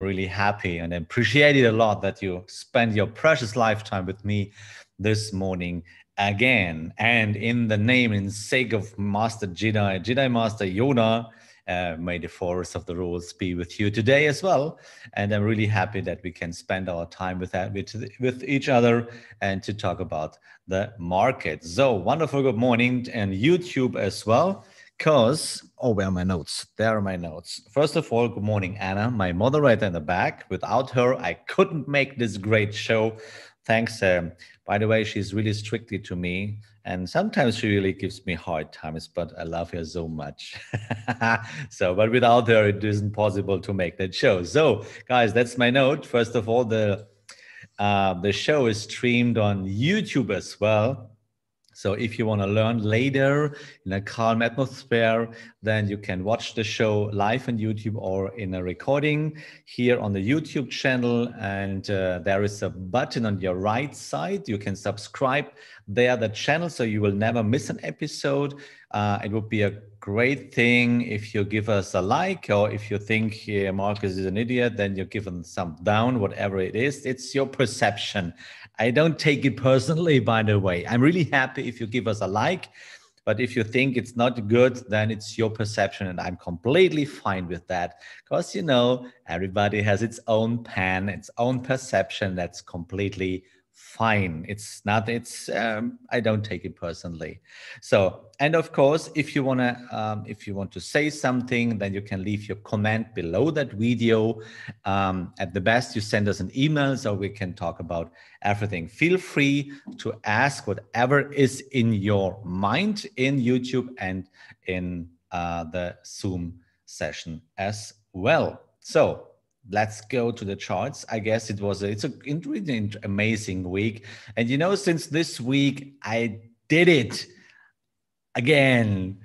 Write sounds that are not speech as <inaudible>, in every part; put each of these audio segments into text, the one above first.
really happy and appreciate it a lot that you spend your precious lifetime with me this morning again. And in the name and sake of Master Jedi, Jedi Master Yoda, uh, may the force of the rules be with you today as well. And I'm really happy that we can spend our time with that with, with each other and to talk about the market. So wonderful good morning and YouTube as well. Because, oh, where are my notes? There are my notes. First of all, good morning, Anna, my moderator in the back. Without her, I couldn't make this great show. Thanks. Um, by the way, she's really strictly to me. And sometimes she really gives me hard times, but I love her so much. <laughs> so, but without her, it isn't possible to make that show. So, guys, that's my note. First of all, the uh, the show is streamed on YouTube as well. So if you want to learn later in a calm atmosphere, then you can watch the show live on YouTube or in a recording here on the YouTube channel. And uh, there is a button on your right side. You can subscribe there the channel so you will never miss an episode. Uh, it would be a great thing if you give us a like or if you think yeah, Markus is an idiot, then you give him some down, whatever it is. It's your perception. I don't take it personally, by the way. I'm really happy if you give us a like. But if you think it's not good, then it's your perception. And I'm completely fine with that. Because, you know, everybody has its own pen, its own perception. That's completely fine. It's not it's um, i don't take it personally. So and of course if you want to um, if you want to say something then you can leave your comment below that video. Um, at the best you send us an email so we can talk about everything. Feel free to ask whatever is in your mind in youtube and in uh, the zoom session as well. So let's go to the charts. I guess it was a, it's a really amazing week, and you know, since this week I did it again,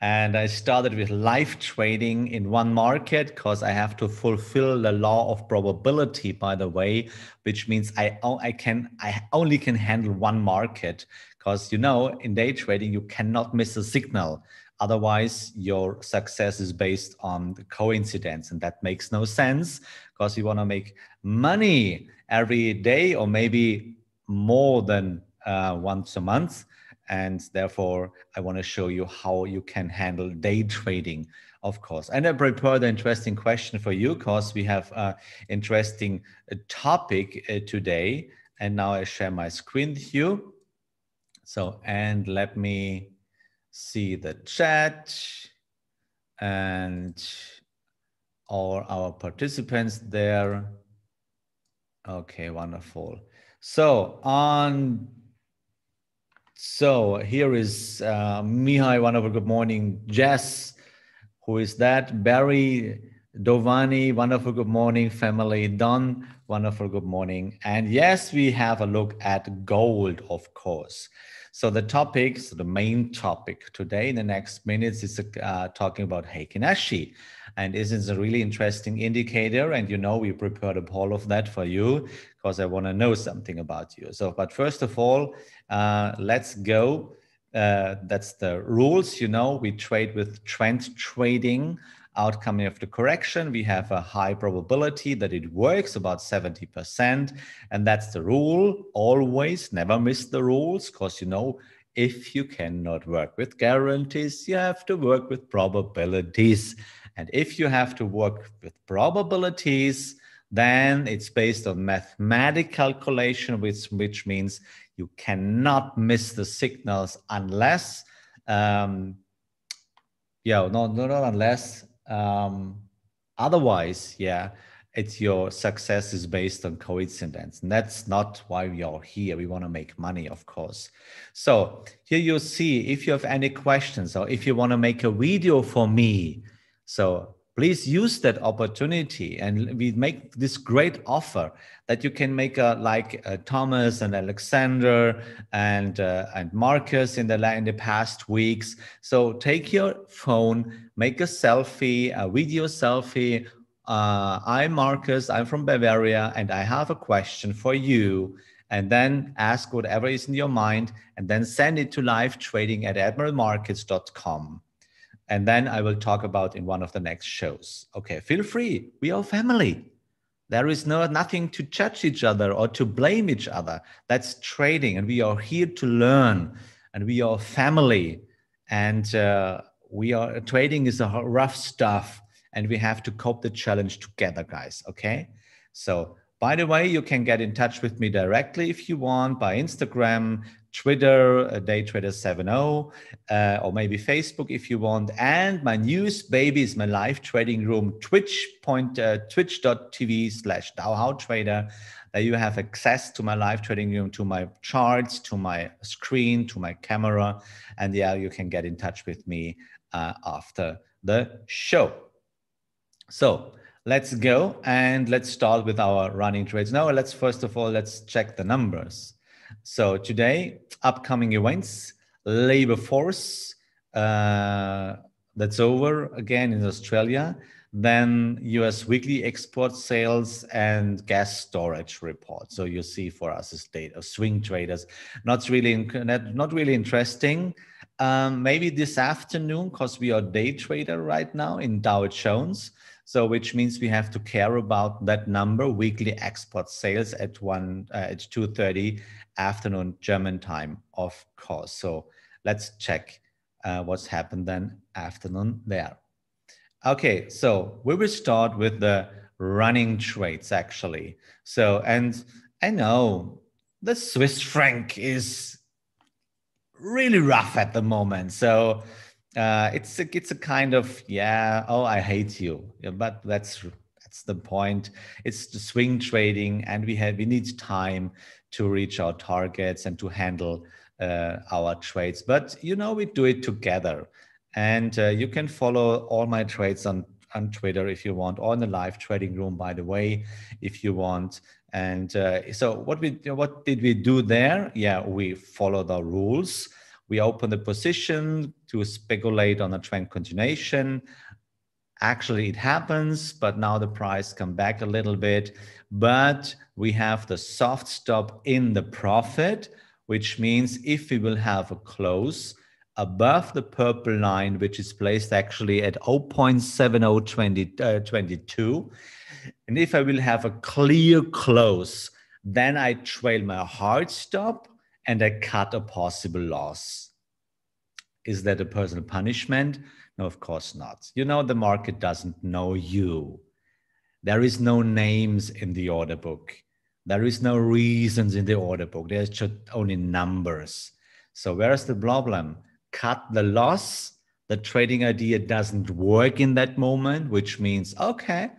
and I started with live trading in one market because I have to fulfill the law of probability. By the way, which means I oh, I can I only can handle one market because you know in day trading you cannot miss a signal Otherwise, your success is based on coincidence, and that makes no sense because you want to make money every day or maybe more than uh, once a month. And therefore, I want to show you how you can handle day trading, of course. And I prepared an interesting question for you because we have an interesting uh, topic uh, today. And now I share my screen with you. So, and let me see the chat and all our participants there. Okay, wonderful. So on, so here is uh, Mihai, wonderful, good morning. Jess, who is that? Barry, Dovani, wonderful, good morning. Family, Don, wonderful, good morning. And yes, we have a look at gold, of course. So the topic, so the main topic today in the next minutes is uh, talking about Heikin Ashi. And this is a really interesting indicator. And you know, we prepared a poll of that for you because I want to know something about you. So, but first of all, uh, let's go. Uh, that's the rules. You know, we trade with trend trading outcome of the correction, we have a high probability that it works, about 70%. And that's the rule. Always never miss the rules because, you know, if you cannot work with guarantees, you have to work with probabilities. And if you have to work with probabilities, then it's based on mathematical calculation, which, which means you cannot miss the signals unless, um, yeah, no, no, not unless um, otherwise, yeah, it's your success is based on coincidence. And that's not why we are here. We want to make money, of course. So here you see if you have any questions or if you want to make a video for me. So please use that opportunity and we make this great offer that you can make a like uh, thomas and alexander and uh, and marcus in the in the past weeks. So take your phone make a selfie a video selfie. Uh, i'm markus i'm from bavaria and i have a question for you. And then ask whatever is in your mind and then send it to live trading at admiralmarkets.com and then I will talk about in one of the next shows. Okay, feel free. We are family. There is no nothing to judge each other or to blame each other. That's trading, and we are here to learn, and we are family, and uh, we are trading is a rough stuff, and we have to cope the challenge together, guys. Okay, so by the way, you can get in touch with me directly if you want by Instagram, Twitter, uh, Daytrader70, uh, or maybe Facebook if you want. And my newest baby is my live trading room, Twitch point, uh, twitch.tv slash Trader. There you have access to my live trading room, to my charts, to my screen, to my camera. And yeah, you can get in touch with me uh, after the show. So let's go and let's start with our running trades. Now, let's first of all, let's check the numbers. So today, upcoming events, labor force, uh, that's over again in Australia. Then US weekly export sales and gas storage report. So you see for us as data, swing traders, not really, not really interesting. Um, maybe this afternoon, because we are day trader right now in Dow Jones. So which means we have to care about that number, weekly export sales at one uh, at 2.30 afternoon German time, of course. So let's check uh, what's happened then afternoon there. Okay, so we will start with the running trades actually. So, and I know the Swiss franc is really rough at the moment. So uh, it's a, it's a kind of yeah oh i hate you but that's that's the point. It's the swing trading and we have we need time to reach our targets and to handle uh, our trades. But you know we do it together. And uh, you can follow all my trades on on twitter if you want or in the live trading room by the way if you want. And uh, so what we what did we do there? Yeah we follow the rules. We open the position to speculate on a trend continuation. Actually, it happens, but now the price come back a little bit. But we have the soft stop in the profit, which means if we will have a close above the purple line, which is placed actually at 0.7022, uh, and if I will have a clear close, then I trail my hard stop and I cut a possible loss. Is that a personal punishment? No, of course not. You know, the market doesn't know you. There is no names in the order book. There is no reasons in the order book. There's just only numbers. So where's the problem? Cut the loss. The trading idea doesn't work in that moment, which means, okay,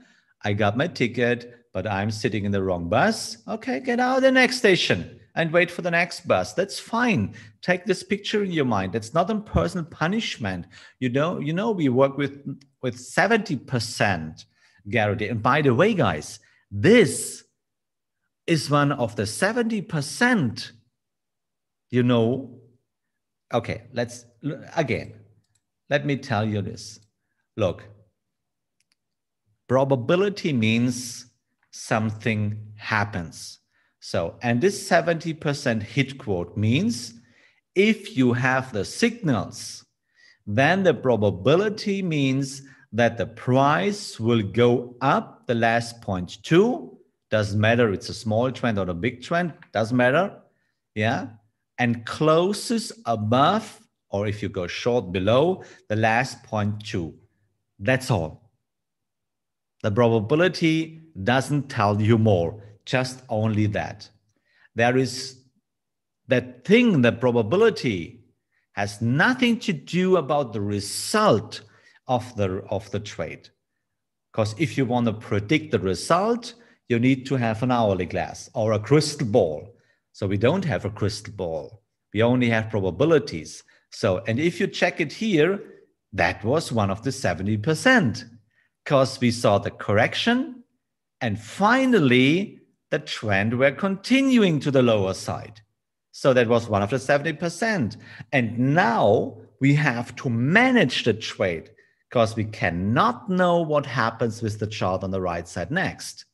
I got my ticket, but I'm sitting in the wrong bus. Okay, get out of the next station and wait for the next bus. That's fine. Take this picture in your mind. It's not a personal punishment. You know, you know, we work with with 70% guarantee. And by the way, guys, this is one of the 70%, you know. Okay, let's again, let me tell you this. Look, probability means something happens so, and this 70% hit quote means if you have the signals, then the probability means that the price will go up the last point two. Doesn't matter, it's a small trend or a big trend, doesn't matter. Yeah. And closes above, or if you go short below, the last point two. That's all. The probability doesn't tell you more just only that. There is that thing, the probability has nothing to do about the result of the, of the trade. Because if you want to predict the result, you need to have an hourly glass or a crystal ball. So we don't have a crystal ball. We only have probabilities. So, and if you check it here, that was one of the 70% because we saw the correction and finally the trend were continuing to the lower side. So that was one of the 70%. And now we have to manage the trade because we cannot know what happens with the chart on the right side next.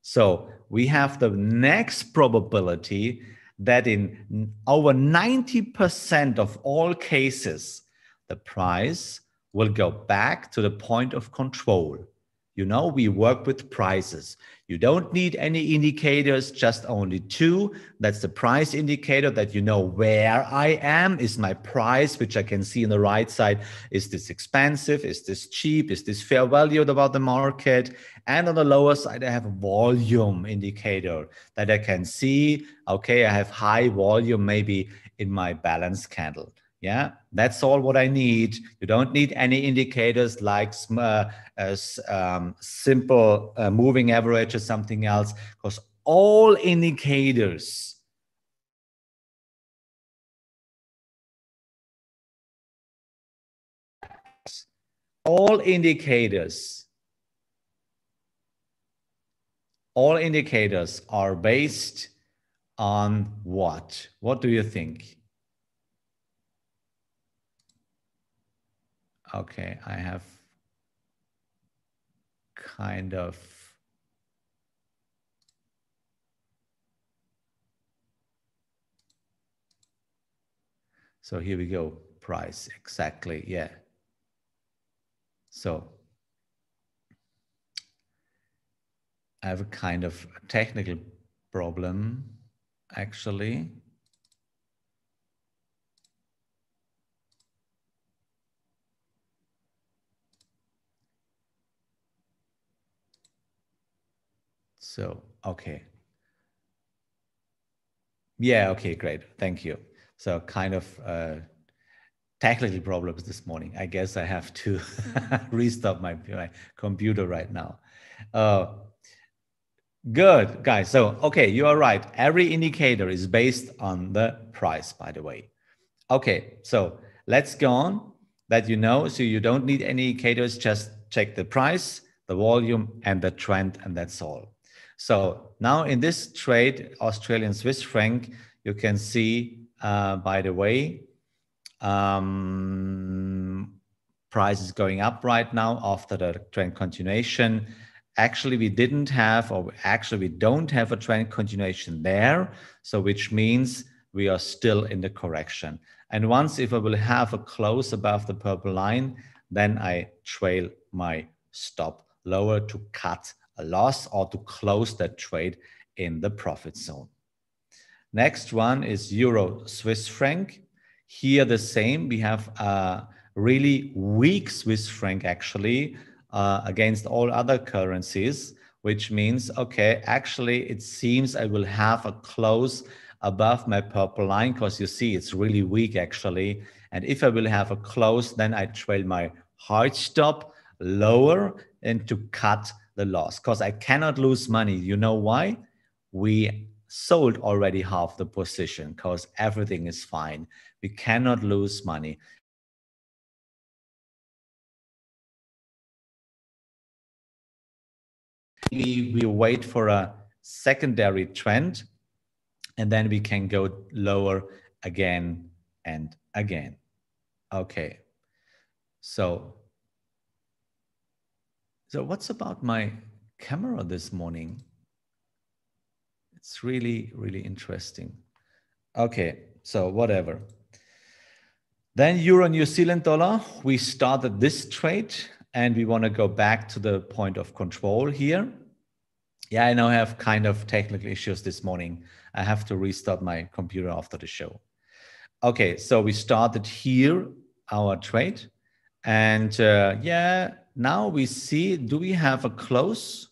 So we have the next probability that in over 90% of all cases, the price will go back to the point of control. You know, we work with prices. You don't need any indicators, just only two. That's the price indicator that you know where I am is my price, which I can see on the right side. Is this expensive? Is this cheap? Is this fair valued about the market? And on the lower side, I have a volume indicator that I can see. Okay, I have high volume maybe in my balance candle. Yeah, that's all what I need. You don't need any indicators like uh, um, simple uh, moving average or something else, because all indicators all indicators all indicators are based on what what do you think okay, I have kind of So here we go, price, exactly, yeah. So I have a kind of technical problem, actually. So, okay. Yeah, okay, great. Thank you. So kind of uh, technical problems this morning. I guess I have to <laughs> restart my, my computer right now. Uh, good, guys. So, okay, you are right. Every indicator is based on the price, by the way. Okay, so let's go on that you know. So you don't need any indicators, just check the price, the volume, and the trend, and that's all. So now in this trade, Australian Swiss franc, you can see, uh, by the way, um, price is going up right now after the trend continuation. Actually, we didn't have, or actually we don't have a trend continuation there. So which means we are still in the correction. And once if I will have a close above the purple line, then I trail my stop lower to cut a loss or to close that trade in the profit zone. Next one is Euro Swiss franc. Here the same, we have a really weak Swiss franc actually uh, against all other currencies, which means, okay, actually it seems I will have a close above my purple line because you see it's really weak actually. And if I will have a close, then I trail my hard stop lower and to cut the loss because I cannot lose money. You know why? We sold already half the position because everything is fine. We cannot lose money. We, we wait for a secondary trend and then we can go lower again and again. Okay. So so what's about my camera this morning? It's really, really interesting. Okay, so whatever. Then Euro New Zealand dollar, we started this trade and we want to go back to the point of control here. Yeah, I now have kind of technical issues this morning. I have to restart my computer after the show. Okay, so we started here our trade and uh, yeah, now we see, do we have a close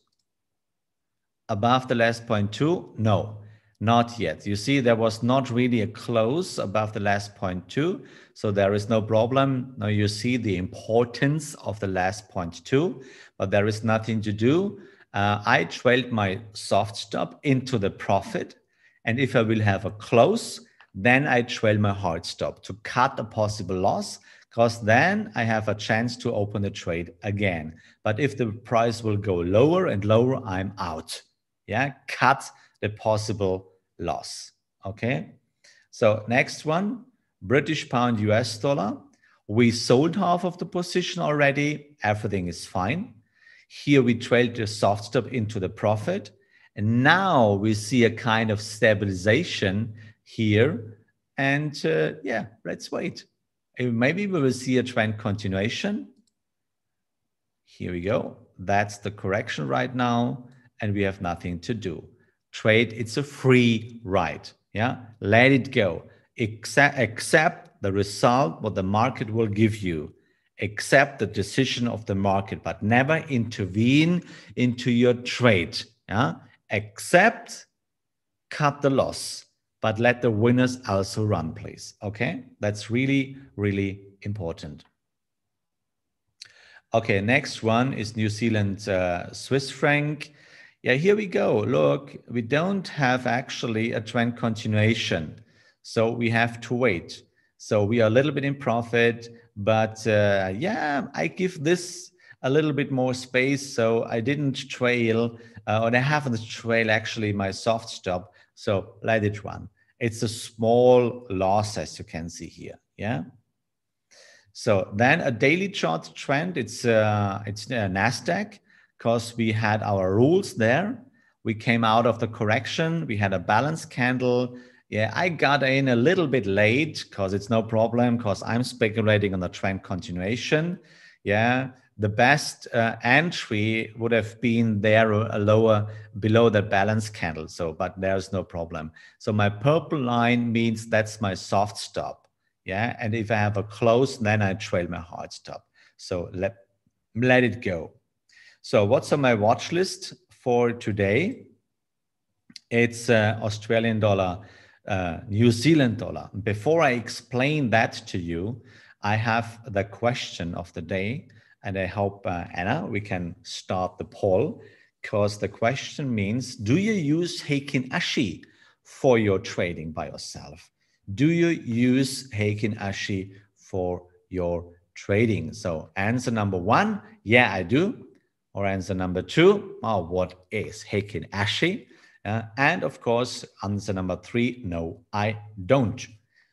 above the last point two? No, not yet. You see, there was not really a close above the last point two. So there is no problem. Now you see the importance of the last point two, but there is nothing to do. Uh, I trailed my soft stop into the profit. And if I will have a close, then I trail my hard stop to cut a possible loss because then I have a chance to open the trade again. But if the price will go lower and lower, I'm out. Yeah, cut the possible loss. Okay. So next one, British pound US dollar. We sold half of the position already. Everything is fine. Here we trailed the soft stop into the profit. And now we see a kind of stabilization here. And uh, yeah, let's wait. Maybe we will see a trend continuation. Here we go. that's the correction right now. And we have nothing to do. Trade, it's a free ride. Yeah. Let it go. Accept, accept the result, what the market will give you. Accept the decision of the market, but never intervene into your trade. Yeah. Accept, cut the loss, but let the winners also run, please. Okay. That's really, really important. Okay, next one is New Zealand uh, Swiss franc. Yeah, here we go. Look, we don't have actually a trend continuation. So we have to wait. So we are a little bit in profit, but uh, yeah, I give this a little bit more space. So I didn't trail, uh, or I haven't trail actually my soft stop. So let it run. It's a small loss, as you can see here. Yeah. So then a daily chart trend, it's uh, it's uh, Nasdaq because we had our rules there. We came out of the correction. We had a balance candle. Yeah, I got in a little bit late because it's no problem because I'm speculating on the trend continuation. Yeah, the best uh, entry would have been there a lower below the balance candle. So, but there's no problem. So my purple line means that's my soft stop. Yeah. And if I have a close, then I trail my hard stop. So let, let it go. So what's on my watch list for today? It's uh, Australian dollar, uh, New Zealand dollar. Before I explain that to you, I have the question of the day. And I hope, uh, Anna, we can start the poll because the question means, do you use Heikin Ashi for your trading by yourself? do you use Heikin Ashi for your trading? So answer number one, yeah, I do. Or answer number two, oh, what is Heikin Ashi? Uh, and of course, answer number three, no, I don't.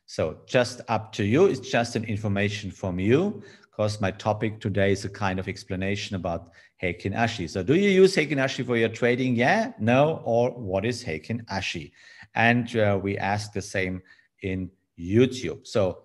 So just up to you. It's just an information from you because my topic today is a kind of explanation about Heikin Ashi. So do you use Heikin Ashi for your trading? Yeah, no, or what is Heikin Ashi? And uh, we ask the same in YouTube. So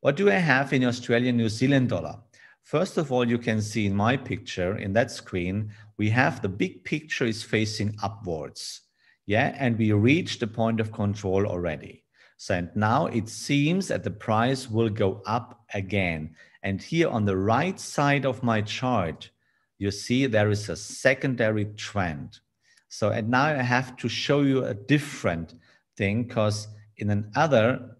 what do I have in Australian New Zealand dollar? First of all, you can see in my picture in that screen, we have the big picture is facing upwards. Yeah, and we reached the point of control already. So and now it seems that the price will go up again. And here on the right side of my chart, you see there is a secondary trend. So and now I have to show you a different thing because in another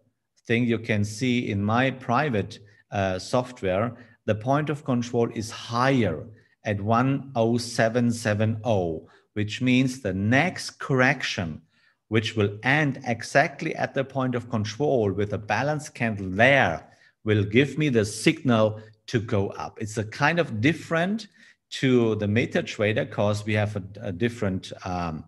thing you can see in my private uh, software, the point of control is higher at 10770, which means the next correction, which will end exactly at the point of control with a balance candle there, will give me the signal to go up. It's a kind of different to the MetaTrader because we have a, a different um,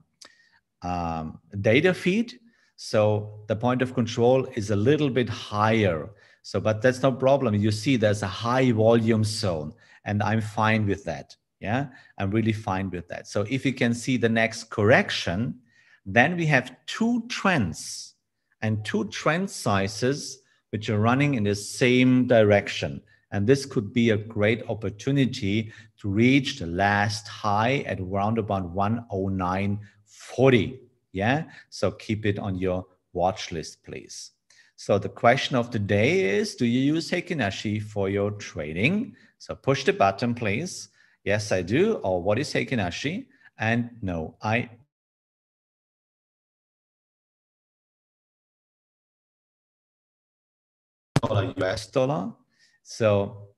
um, data feed so the point of control is a little bit higher. So, but that's no problem. You see, there's a high volume zone, and I'm fine with that. Yeah, I'm really fine with that. So, if you can see the next correction, then we have two trends and two trend sizes which are running in the same direction. And this could be a great opportunity to reach the last high at around about 109.40. Yeah. So keep it on your watch list, please. So the question of the day is, do you use Heikin Ashi for your trading? So push the button, please. Yes, I do. Or what is Heikin Ashi? And no, I dollar US dollar. So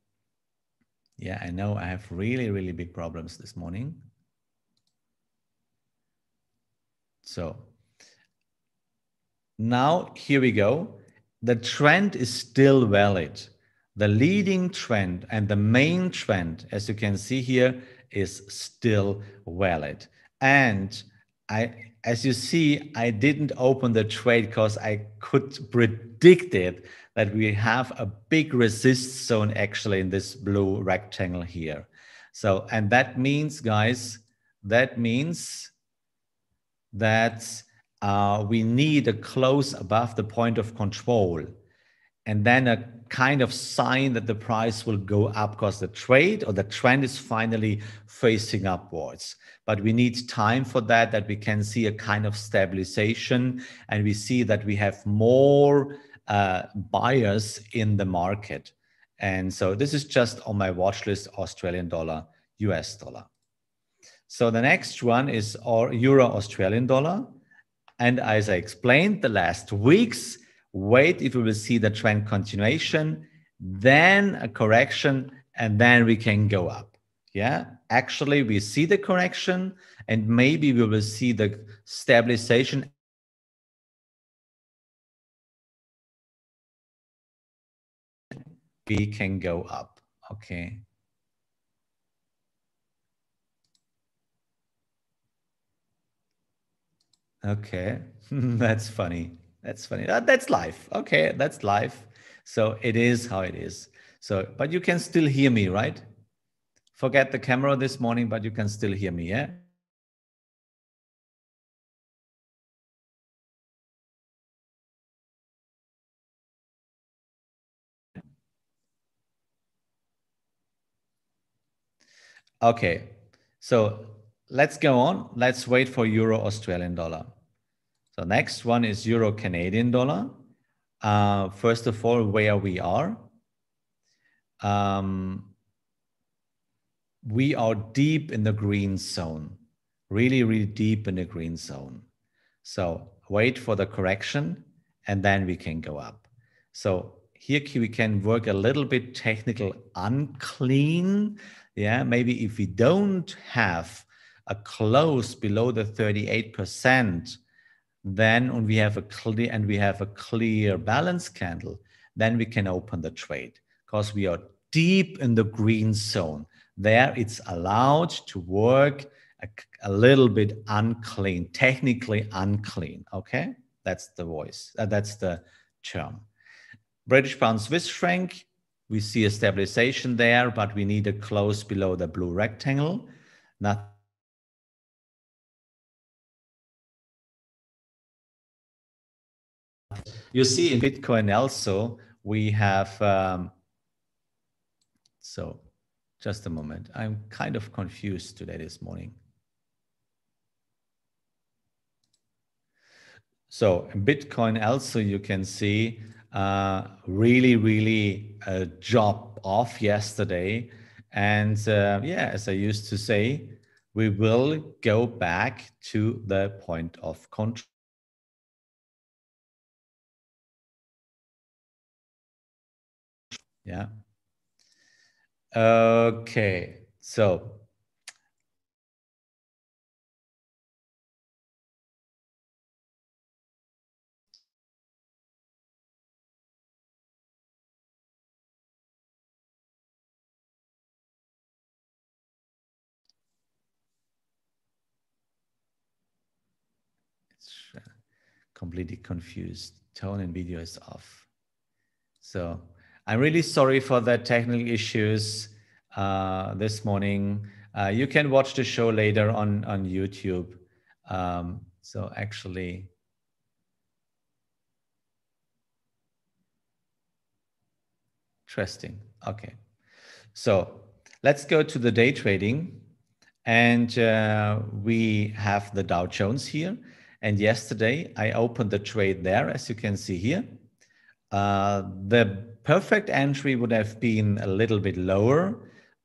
yeah, I know I have really, really big problems this morning. So now here we go. The trend is still valid. The leading trend and the main trend, as you can see here, is still valid. And I, as you see, I didn't open the trade because I could predict it that we have a big resist zone actually in this blue rectangle here. So, and that means, guys, that means that uh, we need a close above the point of control. And then a kind of sign that the price will go up because the trade or the trend is finally facing upwards. But we need time for that, that we can see a kind of stabilization and we see that we have more uh, buyers in the market. And so this is just on my watch list Australian dollar, US dollar. So the next one is our Euro Australian dollar. And as I explained the last weeks, wait if we will see the trend continuation, then a correction, and then we can go up. Yeah, actually, we see the correction, and maybe we will see the stabilization. We can go up. Okay. Okay, <laughs> that's funny. That's funny. Uh, that's life. Okay, that's life. So it is how it is. So, but you can still hear me, right? Forget the camera this morning, but you can still hear me, yeah? Okay, so let's go on. Let's wait for Euro Australian dollar. So next one is Euro Canadian dollar. Uh, first of all, where we are. Um, we are deep in the green zone, really, really deep in the green zone. So wait for the correction and then we can go up. So here we can work a little bit technical unclean. Yeah, maybe if we don't have a close below the 38%, then when we have a clear and we have a clear balance candle, then we can open the trade because we are deep in the green zone. There it's allowed to work a, a little bit unclean, technically unclean. Okay, that's the voice. Uh, that's the term. British pound Swiss franc, we see a stabilization there, but we need a close below the blue rectangle. Not You see in Bitcoin also, we have, um, so just a moment. I'm kind of confused today this morning. So in Bitcoin also, you can see uh, really, really a job off yesterday. And uh, yeah, as I used to say, we will go back to the point of control. Yeah. Okay. So uh, completely confused. Tone and video is off. So I'm really sorry for the technical issues uh, this morning. Uh, you can watch the show later on on YouTube. Um, so actually, interesting. Okay, so let's go to the day trading, and uh, we have the Dow Jones here. And yesterday I opened the trade there, as you can see here. Uh, the perfect entry would have been a little bit lower,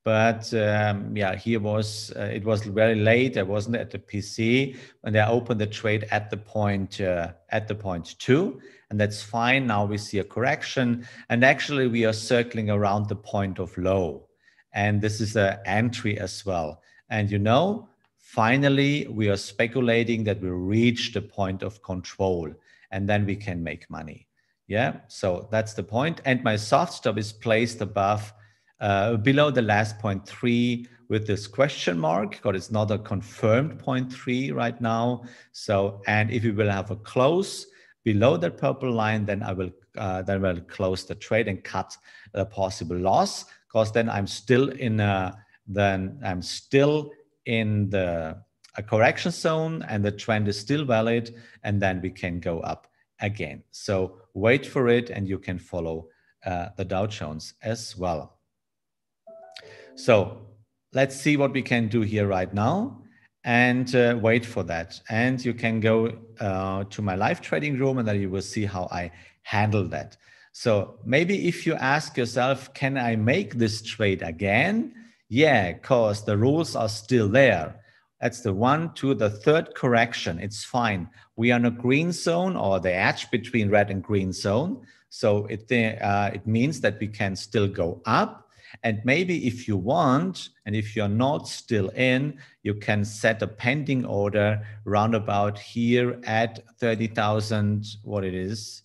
but um, yeah, here was uh, it was very late. I wasn't at the PC when I opened the trade at the point uh, at the point two, and that's fine. Now we see a correction, and actually we are circling around the point of low, and this is an entry as well. And you know, finally we are speculating that we reach the point of control, and then we can make money. Yeah, so that's the point. And my soft stop is placed above, uh, below the last point three with this question mark, because it's not a confirmed point three right now. So, and if we will have a close below that purple line, then I will uh, then will close the trade and cut a possible loss, because then I'm still in a, then I'm still in the a correction zone and the trend is still valid, and then we can go up again. So wait for it and you can follow uh, the Dow Jones as well. So let's see what we can do here right now and uh, wait for that. And you can go uh, to my live trading room and then you will see how I handle that. So maybe if you ask yourself, can I make this trade again? Yeah, because the rules are still there. That's the one to the third correction. It's fine. We are in a green zone or the edge between red and green zone. So it, uh, it means that we can still go up. And maybe if you want, and if you're not still in, you can set a pending order roundabout here at 30,000, what it is,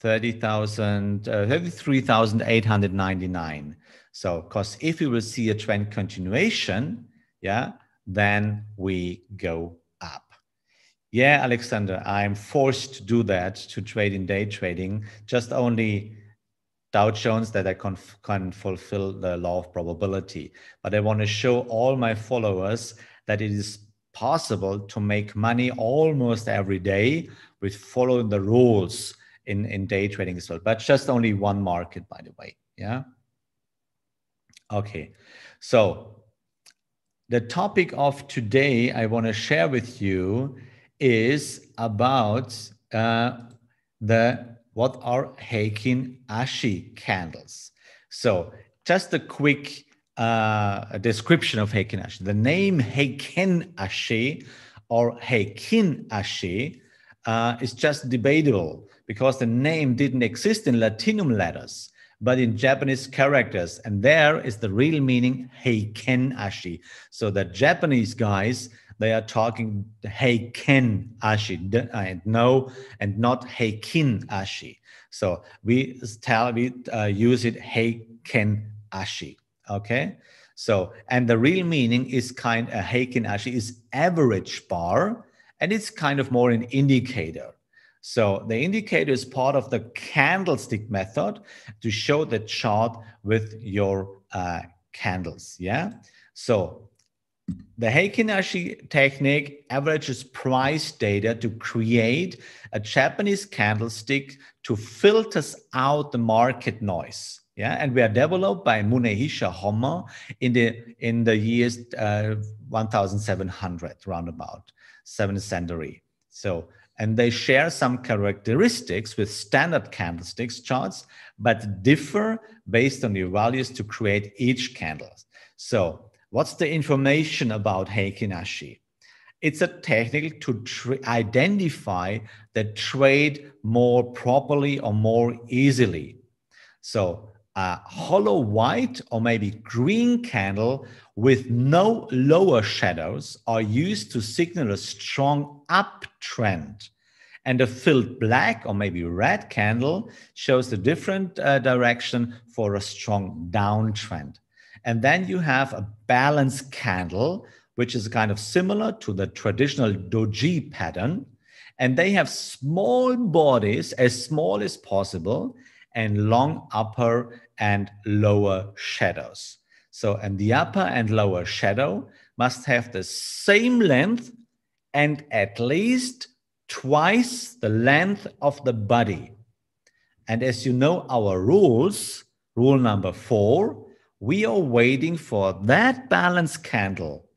30,000, uh, 33,899. So, because if we will see a trend continuation, yeah, then we go up. Yeah, Alexander, I'm forced to do that to trade in day trading. Just only Dow Jones that I can, can fulfill the law of probability. But I want to show all my followers that it is possible to make money almost every day with following the rules in, in day trading as well, but just only one market, by the way. Yeah. Okay. So the topic of today I want to share with you is about uh, the what are Heikin Ashi candles. So just a quick uh, description of Heikin Ashi. The name Heikin Ashi or Heikin Ashi uh, is just debatable because the name didn't exist in Latinum letters, but in Japanese characters. And there is the real meaning Heiken Ashi. So the Japanese guys, they are talking Heiken Ashi, and no, and not Heikin Ashi. So we tell, we uh, use it Heiken Ashi. Okay. So, and the real meaning is kind of uh, Heiken Ashi is average bar, and it's kind of more an indicator. So the indicator is part of the candlestick method to show the chart with your uh, candles. Yeah. So the Heikin Ashi technique averages price data to create a Japanese candlestick to filters out the market noise. Yeah, and we are developed by Munehisa Homma in the in the years uh, 1700 roundabout, seventh century. So and they share some characteristics with standard candlesticks charts, but differ based on the values to create each candle. So what's the information about Heikin Ashi? It's a technique to identify the trade more properly or more easily. So a hollow white or maybe green candle with no lower shadows are used to signal a strong uptrend. And a filled black or maybe red candle shows a different uh, direction for a strong downtrend. And then you have a balanced candle, which is kind of similar to the traditional doji pattern. And they have small bodies, as small as possible, and long upper and lower shadows. So, and the upper and lower shadow must have the same length and at least twice the length of the body. And as you know, our rules, rule number four, we are waiting for that balance candle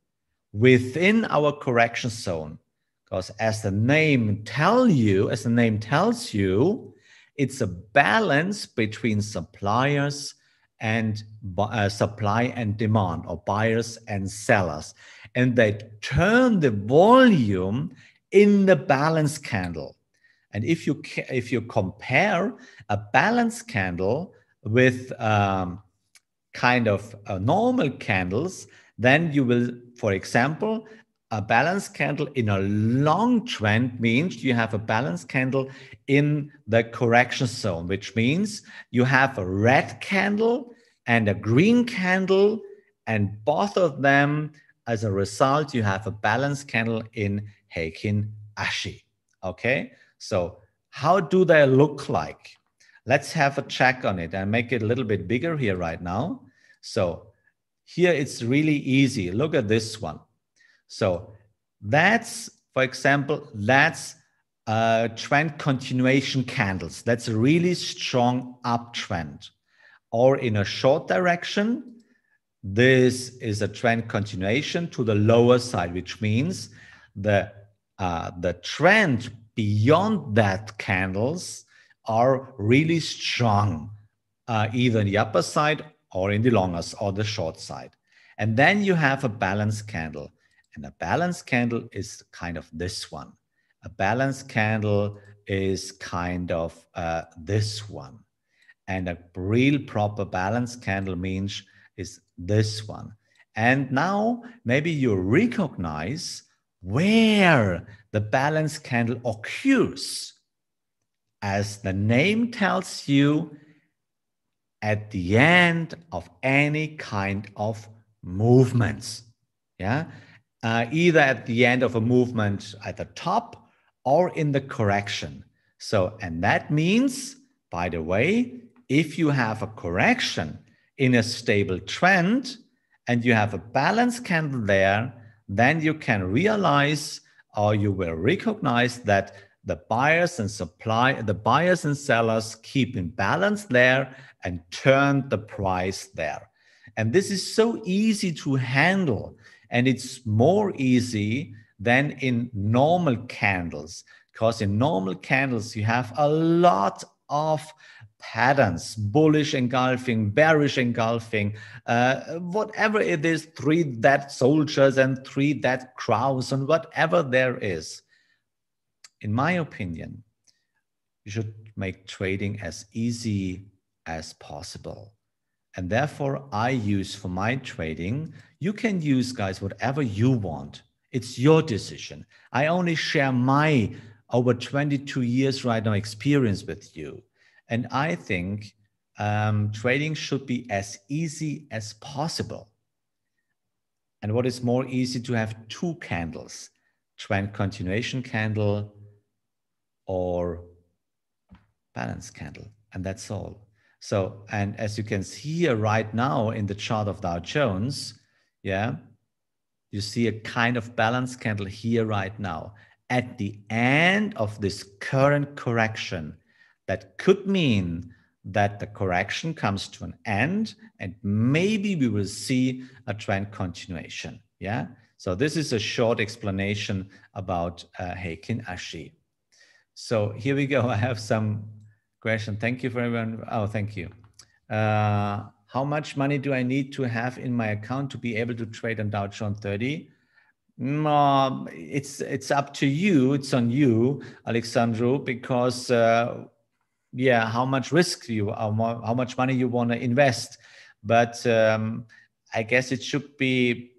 within our correction zone. Because as the name tell you, as the name tells you, it's a balance between suppliers and uh, supply and demand or buyers and sellers and they turn the volume in the balance candle. And if you if you compare a balance candle with um, kind of uh, normal candles then you will for example a balance candle in a long trend means you have a balance candle in the correction zone, which means you have a red candle and a green candle, and both of them, as a result, you have a balance candle in Heikin Ashi. Okay, so how do they look like? Let's have a check on it and make it a little bit bigger here right now. So here it's really easy. Look at this one. So that's, for example, that's uh, trend continuation candles. That's a really strong uptrend. Or in a short direction, this is a trend continuation to the lower side, which means the, uh, the trend beyond that candles are really strong, uh, either in the upper side or in the longest or the short side. And then you have a balanced candle. And a balanced candle is kind of this one. A balanced candle is kind of uh, this one. And a real proper balanced candle means is this one. And now maybe you recognize where the balanced candle occurs. As the name tells you, at the end of any kind of movements. Yeah. Uh, either at the end of a movement at the top or in the correction. So, and that means, by the way, if you have a correction in a stable trend and you have a balanced candle there, then you can realize or you will recognize that the buyers and supply, the buyers and sellers keep in balance there and turn the price there. And this is so easy to handle. And it's more easy than in normal candles. Because in normal candles, you have a lot of patterns bullish engulfing bearish engulfing uh, whatever it is three that soldiers and three that crows and whatever there is in my opinion you should make trading as easy as possible and therefore i use for my trading you can use guys whatever you want it's your decision i only share my over 22 years right now experience with you and I think um, trading should be as easy as possible. And what is more easy to have two candles, trend continuation candle or balance candle. And that's all. So, and as you can see here right now in the chart of Dow Jones, yeah, you see a kind of balance candle here right now. At the end of this current correction, that could mean that the correction comes to an end and maybe we will see a trend continuation. Yeah. So this is a short explanation about uh, Heikin Ashi. So here we go. <laughs> I have some question. Thank you for everyone. Oh, thank you. Uh, how much money do I need to have in my account to be able to trade on Dow Jones 30? No, it's it's up to you. It's on you, Alexandru, because uh, yeah how much risk you how, how much money you want to invest but um, i guess it should be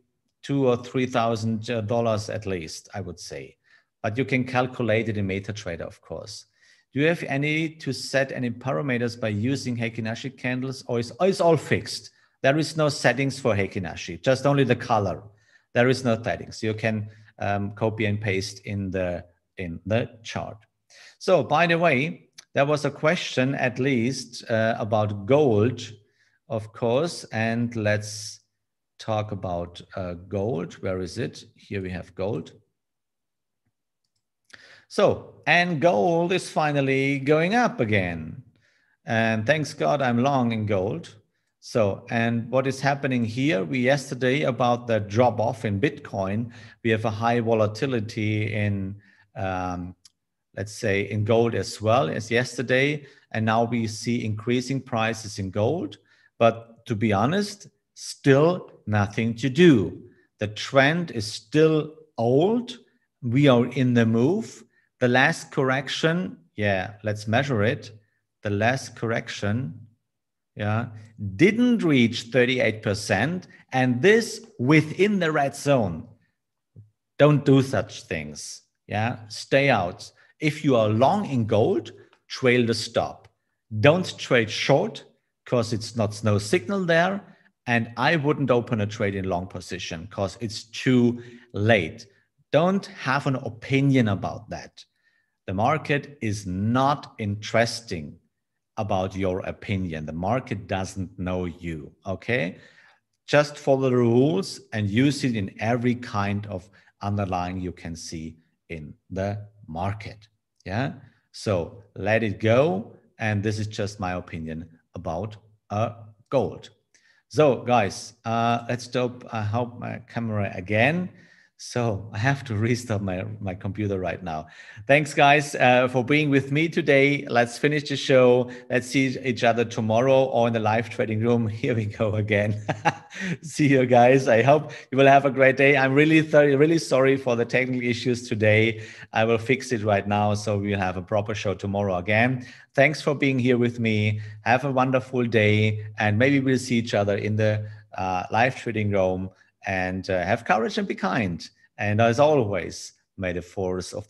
two or three thousand uh, dollars at least i would say but you can calculate it in metatrader of course do you have any to set any parameters by using Heikin Ashi candles or is, or is all fixed there is no settings for Heikin Ashi just only the color there is no settings you can um, copy and paste in the in the chart so by the way there was a question at least uh, about gold, of course, and let's talk about uh, gold. Where is it? Here we have gold. So, and gold is finally going up again. And thanks God I'm long in gold. So, and what is happening here? We yesterday about the drop off in Bitcoin, we have a high volatility in um, let's say in gold as well as yesterday. And now we see increasing prices in gold. But to be honest, still nothing to do. The trend is still old. We are in the move. The last correction, yeah, let's measure it. The last correction, yeah, didn't reach 38%. And this within the red zone. Don't do such things. Yeah, stay out. If you are long in gold, trail the stop. Don't trade short because it's not no signal there. And I wouldn't open a trade in long position because it's too late. Don't have an opinion about that. The market is not interesting about your opinion. The market doesn't know you. Okay. Just follow the rules and use it in every kind of underlying you can see in the market. Yeah. So let it go. And this is just my opinion about uh, gold. So guys, uh, let's stop. I hope my camera again. So I have to <laughs> restart my, my computer right now. Thanks, guys, uh, for being with me today. Let's finish the show. Let's see each other tomorrow or in the live trading room. <laughs> Here we go again. <laughs> see you guys. I hope you will have a great day. I'm really, really sorry for the technical issues today. I will fix it right now. So we'll have a proper show tomorrow again. Thanks for being here with me. Have a wonderful day. And maybe we'll see each other in the uh, live trading room and uh, have courage and be kind. And as always, may the force of the